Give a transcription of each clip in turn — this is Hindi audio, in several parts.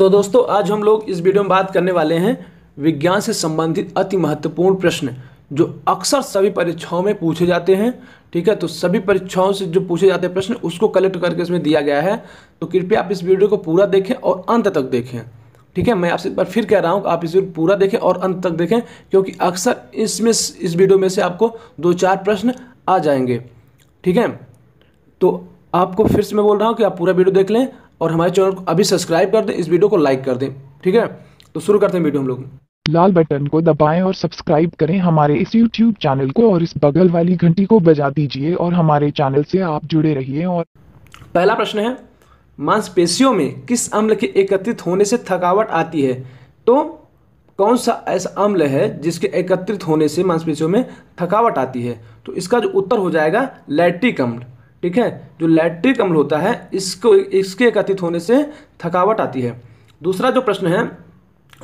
तो दोस्तों, आज हम लोग इस वीडियो में बात करने वाले हैं विज्ञान से संबंधित अति महत्वपूर्ण प्रश्न, जो अक्सर सभी परीक्षाओं में पूछे जाते हैं, ठीक है? तो सभी परीक्षाओं से जो पूछे जाते हैं प्रश्न, उसको कलेक्ट करके इसमें दिया गया है। तो कृपया आप इस वीडियो को पूरा देखें और अंत तक देखें, ठीक है? मैं आपसे एक बार फिर कह रहा हूँ, आप इस वीडियो पूरा देखें और अंत तक देखें, क्योंकि अक्सर इसमें इस वीडियो में से आपको दो चार प्रश्न आ जाएँगे, ठीक है? तो आपको फिर से मैं बोल रहा हूँ कि आप पूरा वीडियो देख लें और हमारे चैनल को अभी सब्सक्राइब कर दें इस वीडियो को लाइक कर दें ठीक है? तो शुरू करते हैं वीडियो हम लोग। लाल बटन को दबाएँ और सब्सक्राइब करें। हमारे इस YouTube चैनल को और इस बगल वाली घंटी को बजा दीजिए और हमारे चैनल से आप जुड़े रहिए और पहला प्रश्न है मांसपेशियों में किस अम्ल के एकत्रित होने से थकावट आती है? तो कौन सा ऐसा अम्ल है जिसके एकत्रित होने से मांसपेशियों में थकावट आती है? तो इसका जो उत्तर हो जाएगा लैट्रिक अम्ल ठीक है? जो लैट्रिक अम्ल होता है, इसको, इसके एकत्रित होने से थकावट आती है। दूसरा जो प्रश्न है,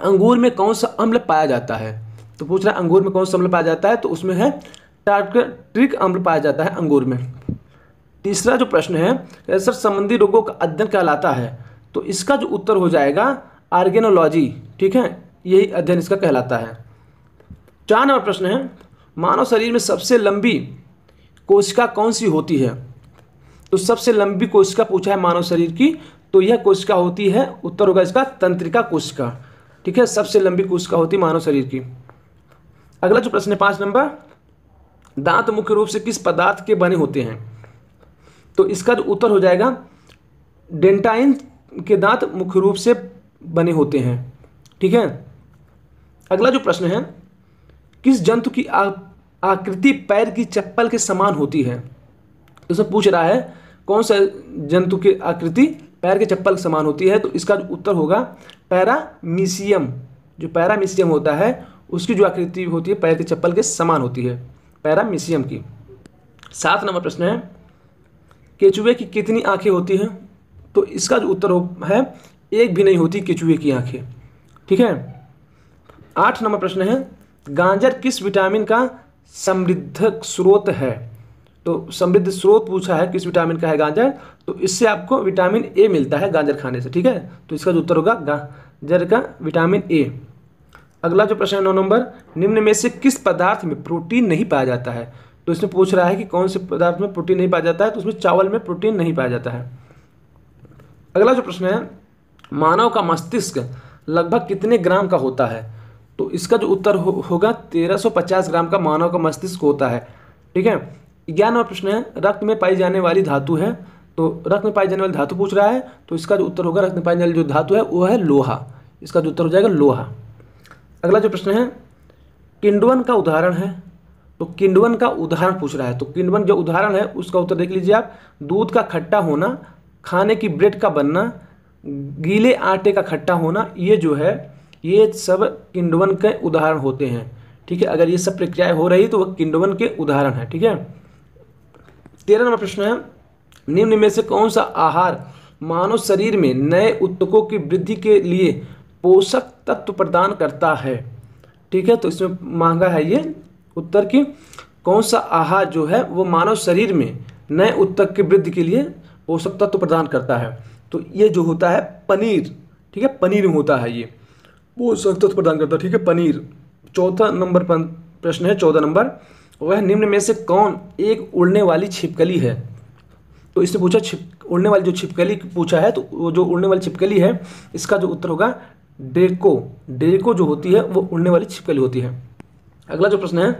अंगूर में कौन सा अम्ल पाया जाता है? तो पूछ रहा है, अंगूर में कौन सा अम्ल पाया जाता है? तो उसमें है टार्ट्रिक अम्ल पाया जाता है अंगूर में। तीसरा जो प्रश्न है, कैंसर संबंधी रोगों का अध्ययन कहलाता है? तो इसका जो उत्तर हो जाएगा, आर्गेनोलॉजी, ठीक है? यही अध्ययन इसका कहलाता है। चार नंबर प्रश्न है, मानव शरीर में सबसे लंबी कोशिका कौन सी होती है? तो सबसे लंबी कोशिका पूछा है मानव शरीर की तो यह कोशिका होती है, उत्तर होगा इसका तंत्रिका कोशिका। ठीक है? सबसे लंबी कोशिका होती है मानव शरीर की। अगला जो प्रश्न है, पाँच नंबर। दांत मुख्य रूप से किस पदार्थ के बने होते हैं? तो इसका जो उत्तर हो जाएगा, डेंटाइन के दांत मुख्य रूप से बने होते हैं। ठीक है? अगला जो प्रश्न है, किस जंतु की आकृति पैर की चप्पल के समान होती है? उसमें पूछ रहा है, कौन सा जंतु की आकृति पैर के चप्पल के समान होती है? तो इसका उत्तर होगा पैरामीसियम। जो पैरामीसियम होता है, उसकी जो आकृति होती है, पैर के चप्पल के समान होती है, पैरामीसियम की। सात नंबर प्रश्न है, केचुए की कितनी आँखें होती हैं? तो इसका जो उत्तर है एक भी नहीं होती केचुए की आँखें। ठीक है? आठ नंबर प्रश्न है, गाजर किस विटामिन का समृद्ध स्रोत है? तो समृद्ध स्रोत पूछा है किस विटामिन का है गाजर तो इससे आपको विटामिन ए मिलता है गाजर खाने से ठीक है? तो इसका जो उत्तर होगा गाजर का विटामिन ए अगला जो प्रश्न है नौ नंबर निम्न में से किस पदार्थ में प्रोटीन नहीं पाया जाता है? तो इसमें पूछ रहा है कि कौन से पदार्थ में प्रोटीन नहीं पाया जाता है तो उसमें चावल में प्रोटीन नहीं पाया जाता है। अगला जो प्रश्न है मानव का मस्तिष्क लगभग कितने ग्राम का होता है? तो इसका जो उत्तर हो, होगा 1350 ग्राम का मानव का मस्तिष्क होता है ठीक है? ग्यारह प्रश्न है, रक्त में पाई जाने वाली धातु है। तो रक्त में पाई जाने वाली धातु पूछ रहा है तो इसका जो उत्तर होगा, रक्त में पाई जाने वाली जो धातु है, वो है लोहा। इसका जो उत्तर हो जाएगा लोहा। अगला जो प्रश्न है, किंडवन का उदाहरण है। तो किंडवन का उदाहरण पूछ रहा है। तो किंडवन जो उदाहरण है, उसका उत्तर देख लीजिए आप। दूध का खट्टा होना, खाने की ब्रेड का बनना, गीले आटे का खट्टा होना, ये जो है, ये सब किंडवन के उदाहरण होते हैं। ठीक है, अगर ये सब प्रक्रियाएँ हो रही तो वह किंडवन के उदाहरण है। ठीक है? तेरह नंबर प्रश्न है। निम्न में से कौन सा आहार मानव शरीर में नए उत्तकों की वृद्धि के लिए पोषक तत्व प्रदान करता है? ठीक है तो इसमें मांगा है ये उत्तर की। कौन सा आहार जो है, वो मानव शरीर में नए उत्तक की वृद्धि के लिए पोषक तत्व प्रदान करता है? तो ये जो होता है, पनीर। ठीक है, पनीर में होता है ये। पोषक तत्व प्रदान करता है, ठीक है, पनीर। चौथा नंबर प्रश्न है चौदह नंबर। वह निम्न में से कौन एक उड़ने वाली छिपकली है? तो इसने पूछा, छिप, उड़ने वाली जो छिपकली पूछा है तो वो जो उड़ने वाली छिपकली है, इसका जो उत्तर होगा, डेको। डेको जो होती है, वो उड़ने वाली छिपकली होती है। अगला जो प्रश्न है,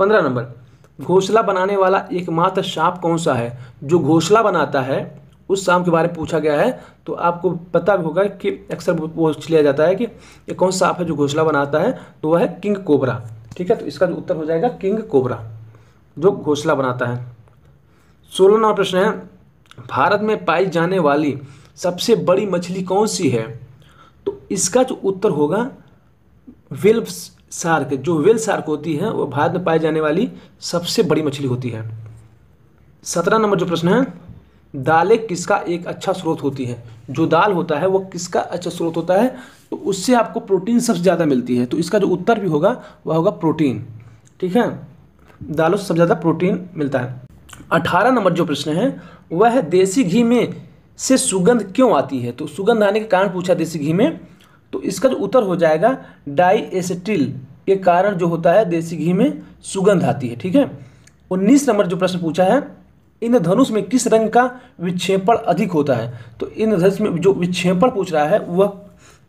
पंद्रह नंबर। घोसला बनाने वाला एकमात्र सांप कौन सा है? जो घोसला बनाता है, उस सांप के बारे में पूछा गया है तो आपको पता भी होगा कि अक्सर पूछ लिया जाता है कि ये कौन सा सांप है जो घोसला बनाता है तो वह है किंग कोबरा। ठीक है तो इसका जो उत्तर हो जाएगा किंग कोबरा, जो घोसला बनाता है। सोलह नंबर प्रश्न है, भारत में पाई जाने वाली सबसे बड़ी मछली कौन सी है? तो इसका जो उत्तर होगा वेल सार्क, जो वेल सार्क होती है, वो भारत में पाई जाने वाली सबसे बड़ी मछली होती है। सत्रह नंबर जो प्रश्न है दालें किसका एक अच्छा स्रोत होती है? जो दाल होता है, वो किसका अच्छा स्रोत होता है? तो उससे आपको प्रोटीन सबसे ज़्यादा मिलती है। तो इसका जो उत्तर भी होगा, वह होगा प्रोटीन। ठीक है? दालों से सबसे ज़्यादा प्रोटीन मिलता है। अठारह नंबर जो प्रश्न है, वह देसी घी में से सुगंध क्यों आती है? तो सुगंध आने के कारण पूछा देसी घी में। तो इसका जो उत्तर हो जाएगा डाई एसिटिल के कारण जो होता है, देसी घी में सुगंध आती है। ठीक है? उन्नीस नंबर जो प्रश्न पूछा है इन धनुष में किस रंग का विक्षेपण अधिक होता है? तो इन धनुष में जो विक्षेपण पूछ रहा है, वह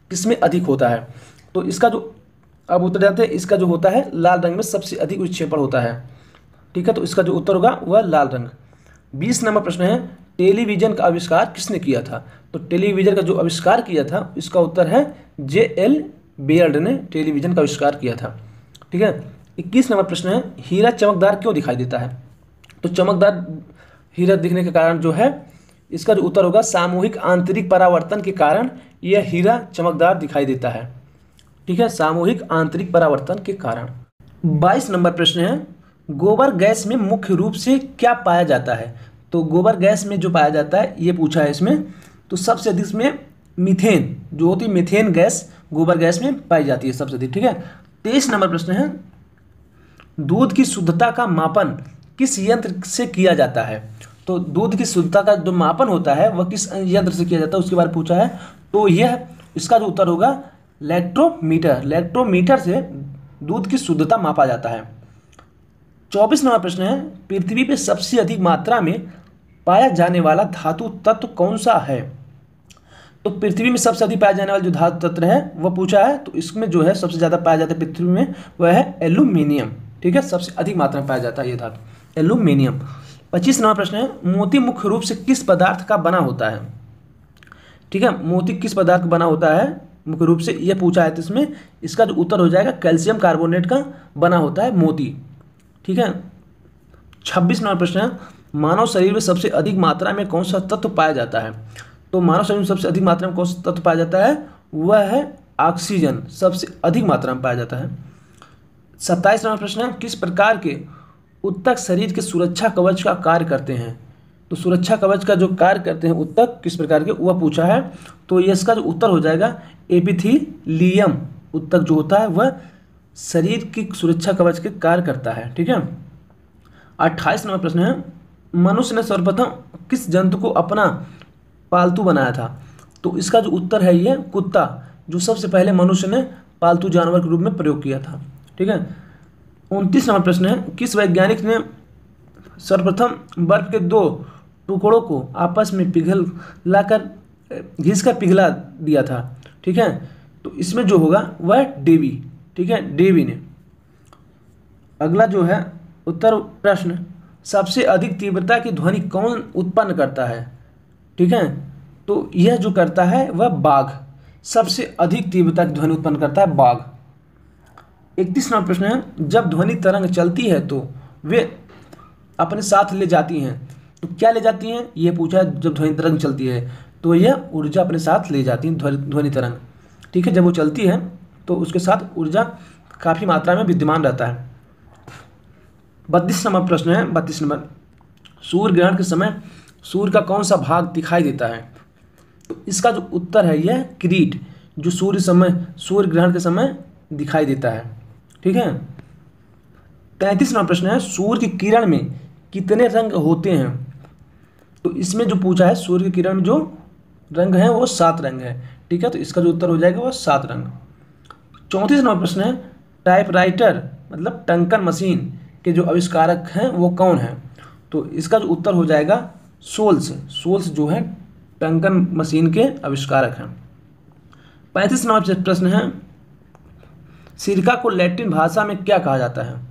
किसमें अधिक होता है? तो इसका जो, अब उत्तर जाते हैं, इसका जो होता है, लाल रंग में सबसे अधिक विक्षेपण होता है। ठीक है तो इसका जो उत्तर होगा, वह लाल रंग। बीस नंबर प्रश्न है, टेलीविज़न का आविष्कार किसने किया था? तो टेलीविज़न का जो आविष्कार किया था, इसका उत्तर है, जे एल बेयर्ड ने टेलीविज़न का आविष्कार किया था। ठीक है, इक्कीस नंबर प्रश्न है, हीरा चमकदार क्यों दिखाई देता है? तो चमकदार हीरा दिखने के कारण जो है, इसका जो उत्तर होगा, सामूहिक आंतरिक परावर्तन के कारण यह हीरा चमकदार दिखाई देता है। ठीक है, सामूहिक आंतरिक परावर्तन के कारण। बाईस नंबर प्रश्न है, गोबर गैस में मुख्य रूप से क्या पाया जाता है? तो गोबर गैस में जो पाया जाता है, ये पूछा है इसमें तो सबसे अधिक इसमें मीथेन, जो होती है मीथेन गैस, गोबर गैस में पाई जाती है सबसे अधिक। ठीक है, तेईस नंबर प्रश्न है, दूध की शुद्धता का मापन किस यंत्र से किया जाता है? तो दूध की शुद्धता का जो मापन होता है, वह किस यंत्र से किया जाता है, उसके बारे में पूछा है। तो यह, इसका जो उत्तर होगा लैक्ट्रोमीटर लैक्ट्रोमीटर से दूध की शुद्धता मापा जाता है। चौबीस नंबर प्रश्न है, पृथ्वी पे सबसे अधिक मात्रा में पाया जाने वाला धातु तत्व कौन सा है? तो पृथ्वी में सबसे अधिक पाया जाने वाला जो धातु तत्व है, वह पूछा है तो इसमें जो है, सबसे ज़्यादा पाया जाता है पृथ्वी में, वह है एल्यूमिनियम। ठीक है, सबसे अधिक मात्रा में पाया जाता है ये धातु। एल्यूमिनियम। पच्चीस नंबर प्रश्न है, मोती मुख्य रूप से किस पदार्थ का बना होता है? ठीक है, मोती किस पदार्थ का बना होता है? मुख्य रूप से यह पूछा है तो इसमें, इसका जो उत्तर हो जाएगा, कैल्शियम कार्बोनेट का बना होता है मोती। ठीक है, छब्बीस नंबर प्रश्न है, मानव शरीर में सबसे अधिक मात्रा में कौन सा तत्व पाया जाता है? तो मानव शरीर में सबसे अधिक मात्रा में कौन सा तत्व पाया जाता है? वह है ऑक्सीजन, सबसे अधिक मात्रा में पाया जाता है। सत्ताईस नंबर प्रश्न है, किस प्रकार के उत्तक शरीर के सुरक्षा कवच का कार्य करते हैं। तो सुरक्षा कवच का जो कार्य करते हैं उत्तक, किस प्रकार के, वह पूछा है। तो ये इसका जो उत्तर हो जाएगा, एपिथीलियम। उत्तक जो होता है, वह शरीर की सुरक्षा कवच के कार्य करता है, ठीक है। अट्ठाईस नंबर प्रश्न है, मनुष्य ने सर्वप्रथम किस जंतु को अपना पालतू बनाया था? तो इसका जो उत्तर है ये कुत्ता, जो सबसे पहले मनुष्य ने पालतू जानवर के रूप में प्रयोग किया था, ठीक है। उनतीस नंबर प्रश्न है, किस वैज्ञानिक ने सर्वप्रथम बर्फ़ के दो टुकड़ों को आपस में पिघल लाकर घिस कर पिघला दिया था? ठीक है? तो इसमें जो होगा, वह डेवी। ठीक है? डेवी ने। अगला जो है, उत्तर प्रश्न। सबसे अधिक तीव्रता की ध्वनि कौन उत्पन्न करता है? ठीक है? तो यह जो करता है, वह बाघ। सबसे अधिक तीव्रता की ध्वनि उत्पन्न करता है बाघ। इकतीस नंबर प्रश्न है, जब ध्वनि तरंग चलती है तो वे अपने साथ ले जाती हैं। तो क्या ले जाती हैं? ये पूछा है, जब ध्वनि तरंग चलती है तो यह ऊर्जा अपने साथ ले जाती है, ध्वनि तरंग। ठीक है, जब वो चलती है तो उसके साथ ऊर्जा काफ़ी मात्रा में विद्यमान रहता है। बत्तीस नंबर प्रश्न है, बत्तीस नंबर। सूर्य ग्रहण के समय सूर्य का कौन सा भाग दिखाई देता है? तो इसका जो उत्तर है, यह क्रीट, जो सूर्य समय सूर्य ग्रहण के समय दिखाई देता है। ठीक है? तैंतीस नंबर प्रश्न है, सूर्य की किरण में कितने रंग होते हैं? तो इसमें जो पूछा है, सूर्य की किरण में जो रंग है, वो सात रंग है। ठीक है? तो इसका जो उत्तर हो जाएगा, वो सात रंग। चौंतीस नंबर प्रश्न है, टाइपराइटर मतलब टंकन मशीन के जो आविष्कारक हैं, वो कौन है? तो इसका जो उत्तर हो जाएगा, सोल्स। सोल्स जो है, टंकन मशीन के आविष्कारक हैं। पैंतीस नंबर प्रश्न है सिरका को लैटिन भाषा में क्या कहा जाता है?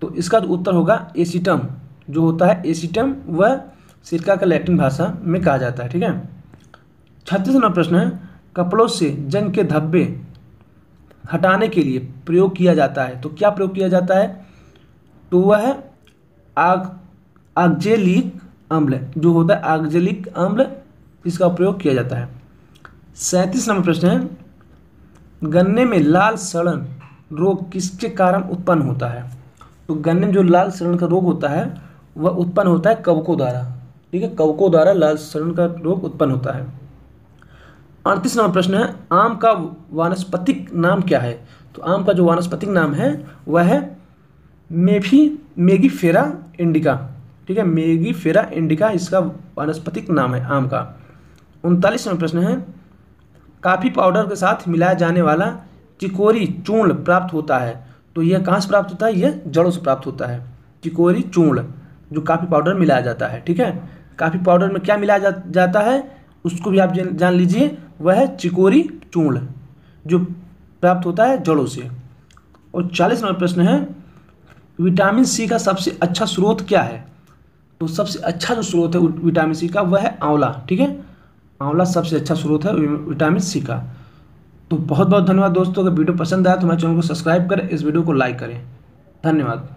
तो इसका उत्तर होगा, एसिटम। जो होता है, एसिटम, वह सिरका का लैटिन भाषा में कहा जाता है, ठीक है? छत्तीस नंबर प्रश्न है, कपड़ों से जंग के धब्बे हटाने के लिए प्रयोग किया जाता है। तो क्या प्रयोग किया जाता है? तो वह है आग, आगजेलिक अम्ल जो होता है, आगजेलिक अम्ल, इसका प्रयोग किया जाता है। सैंतीस नंबर प्रश्न है गन्ने में लाल सड़न रोग किसके कारण उत्पन्न होता है? तो गन्ने में जो लाल सड़न का रोग होता है, वह उत्पन्न होता है कवकों द्वारा। ठीक है? कवकों द्वारा लाल सड़न का रोग उत्पन्न होता है। अड़तीस नंबर प्रश्न है, आम का वानस्पतिक नाम क्या है? तो आम का जो वानस्पतिक नाम है, वह है मेफी, मेगीफेरा इंडिका। ठीक है? मेगी फेरा इंडिका इसका वानस्पतिक नाम है आम का। उनतालीस नंबर प्रश्न है काफ़ी पाउडर के साथ मिलाया जाने वाला चिकोरी चूर्ण प्राप्त होता है। तो यह कहाँ से प्राप्त होता है? यह जड़ों से प्राप्त होता है। चिकोरी चूर्ण जो काफ़ी पाउडर मिलाया जाता है ठीक है? काफ़ी पाउडर में क्या मिलाया जा, जाता है? उसको भी आप जान, लीजिए वह है चिकोरी चूर्ण जो प्राप्त होता है जड़ों से। और चालीस नंबर प्रश्न है विटामिन सी का सबसे अच्छा स्रोत क्या है? तो सबसे अच्छा जो स्रोत है विटामिन सी का वह है आंवला ठीक है? आंवला सबसे अच्छा स्रोत है विटामिन सी का। तो बहुत बहुत धन्यवाद दोस्तों, अगर वीडियो पसंद आया तो हमारे चैनल को सब्सक्राइब करें, इस वीडियो को लाइक करें। धन्यवाद।